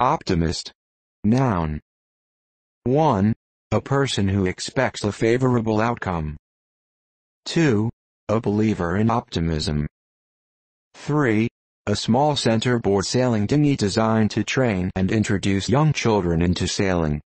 Optimist. Noun. 1. A person who expects a favorable outcome. 2. A believer in optimism. 3. A small centerboard sailing dinghy designed to train and introduce young children into sailing.